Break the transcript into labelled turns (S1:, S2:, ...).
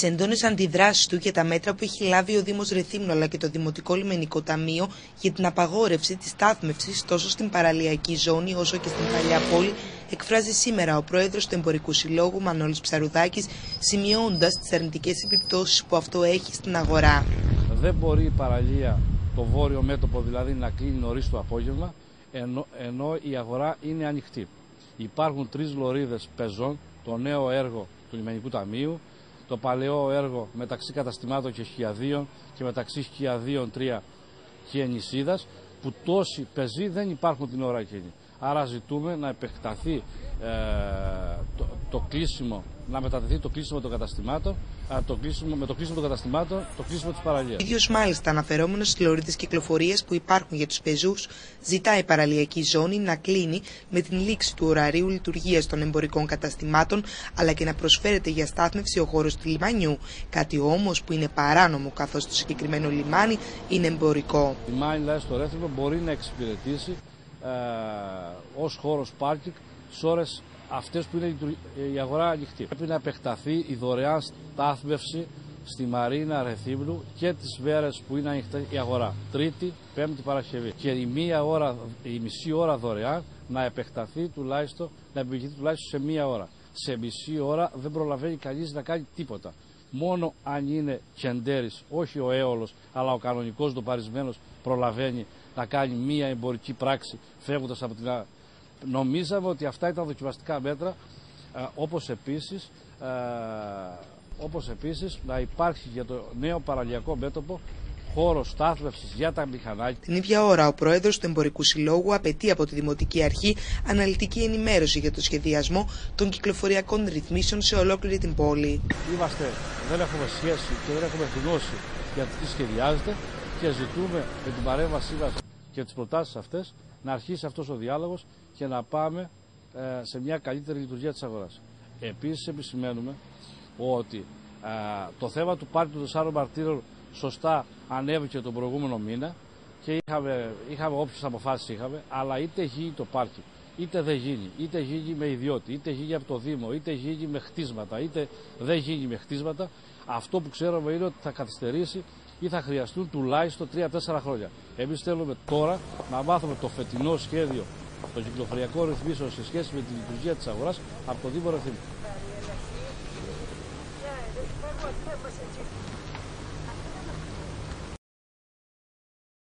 S1: Τις έντονε αντιδράσεις του και τα μέτρα που έχει λάβει ο Δήμος Ρεθύμνου αλλά και το Δημοτικό Λιμενικό Ταμείο για την απαγόρευση της στάθμευσης τόσο στην παραλιακή ζώνη όσο και στην παλιά πόλη, εκφράζει σήμερα ο πρόεδρος του Εμπορικού Συλλόγου Μανώλης Ψαρουδάκης, σημειώνοντα τις αρνητικές επιπτώσεις που αυτό έχει στην αγορά.
S2: Δεν μπορεί η παραλία, το βόρειο μέτωπο δηλαδή, να κλείνει νωρίς το απόγευμα, ενώ, ενώ η αγορά είναι ανοιχτή. Υπάρχουν τρεις λωρίδες πεζών, το νέο έργο του Λιμενικού Ταμείου, το παλαιό έργο μεταξύ καταστημάτων και σκιαδίων και μεταξύ σκιαδίων 3 και ενισίδας που τόσοι πεζοί δεν υπάρχουν την ώρα εκείνη. Άρα ζητούμε να επεκταθεί ε, το, το κλείσιμο, να μετατεθεί το κλείσιμο των καταστημάτων, το κλείσιμο, με το κλείσιμο των καταστημάτων, το κλείσιμο της παραλίας.
S1: ίδιος μάλιστα αναφερόμενος στις λωρίδες κυκλοφορίας που υπάρχουν για τους πεζούς, ζητάει η παραλιακή ζώνη να κλείνει με την λήξη του ωραρίου λειτουργίας των εμπορικών καταστημάτων, αλλά και να προσφέρεται για στάθμευση ο χώρος του λιμανιού. Κάτι όμως που είναι παράνομο, καθώς το συγκεκριμένο λιμάνι είναι εμπορικό.
S2: Το λιμάνι, δηλαδή, στο Ρέθυμο, μπορεί να εξυπηρετήσει ε, ως χώρος πάρκινγκ σε ώρες αυτές που είναι η αγορά ανοιχτή. Πρέπει να επεκταθεί η δωρεάν στάθμευση στη Μαρίνα Ρεθύμνου και τις μέρες που είναι ανοιχτή η αγορά. Τρίτη, Πέμπτη Παρασκευή. Και η, μία ώρα, η μισή ώρα δωρεάν να επεκταθεί τουλάχιστον, να επεκταθεί τουλάχιστον σε μία ώρα. Σε μισή ώρα δεν προλαβαίνει κανείς να κάνει τίποτα. Μόνο αν είναι κεντέρης, όχι ο έολος, αλλά ο κανονικός δοπαρισμένος προλαβαίνει να κάνει μία εμπορική πράξη φεύγοντας από την Νομίζαμε ότι αυτά ήταν δοκιμαστικά μέτρα, ε, όπως επίσης, ε, όπως επίσης να υπάρχει για το νέο παραλιακό μέτωπο χώρο στάθμευσης για τα μηχανάκια.
S1: Την ίδια ώρα, ο πρόεδρος του Εμπορικού Συλλόγου απαιτεί από τη Δημοτική Αρχή αναλυτική ενημέρωση για το σχεδιασμό των κυκλοφοριακών ρυθμίσεων σε ολόκληρη την πόλη.
S2: Είμαστε, δεν έχουμε σχέση και δεν έχουμε γνώση για το τι σχεδιάζεται και ζητούμε με την παρέμβασή μας και τις προτάσεις αυτές να αρχίσει αυτός ο διάλογος και να πάμε ε, σε μια καλύτερη λειτουργία της αγοράς. Επίσης, επισημαίνουμε ότι ε, το θέμα του πάρκου των τεσσάρων μαρτύρων σωστά ανέβηκε τον προηγούμενο μήνα και είχαμε, είχαμε όποιες αποφάσεις είχαμε, αλλά είτε γίνει το πάρκι, είτε δεν γίνει, είτε γίνει με ιδιώτη, είτε γίνει από το Δήμο, είτε γίνει με χτίσματα, είτε δεν γίνει με χτίσματα, αυτό που ξέρουμε είναι ότι θα καθυστερήσει ή θα χρειαστούν τουλάχιστον 3-4 χρόνια. Εμείς θέλουμε τώρα να μάθουμε το φετινό σχέδιο των κυκλοφοριακών ρυθμίσεων σε σχέση με τη λειτουργία της αγοράς από το Δήμο Ρεθύμου.